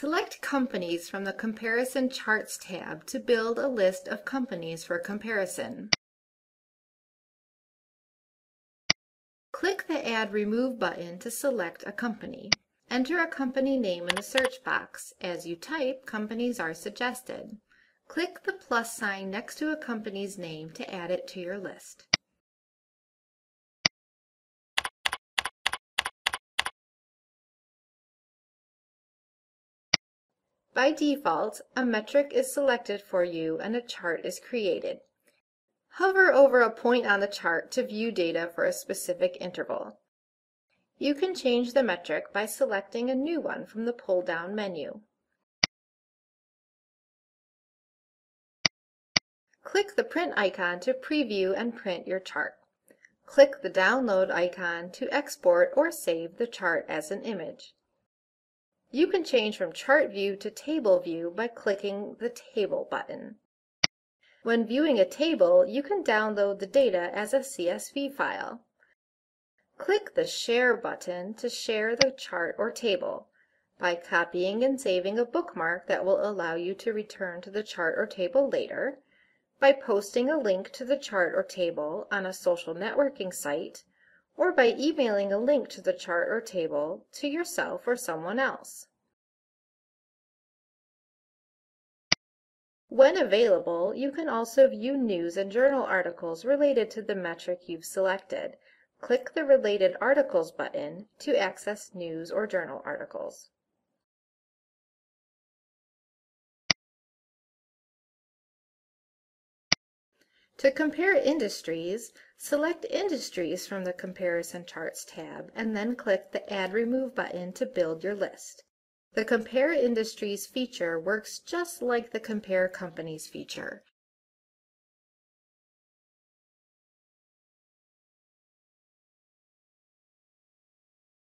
Select Companies from the Comparison Charts tab to build a list of companies for comparison. Click the Add Remove button to select a company. Enter a company name in the search box. As you type, companies are suggested. Click the plus sign next to a company's name to add it to your list. By default, a metric is selected for you and a chart is created. Hover over a point on the chart to view data for a specific interval. You can change the metric by selecting a new one from the pull-down menu. Click the print icon to preview and print your chart. Click the download icon to export or save the chart as an image. You can change from chart view to table view by clicking the Table button. When viewing a table, you can download the data as a CSV file. Click the Share button to share the chart or table by copying and saving a bookmark that will allow you to return to the chart or table later, by posting a link to the chart or table on a social networking site, or by emailing a link to the chart or table to yourself or someone else. When available, you can also view news and journal articles related to the metric you've selected. Click the Related Articles button to access news or journal articles. To compare industries, select Industries from the Comparison Charts tab and then click the Add Remove button to build your list. The Compare Industries feature works just like the Compare Companies feature.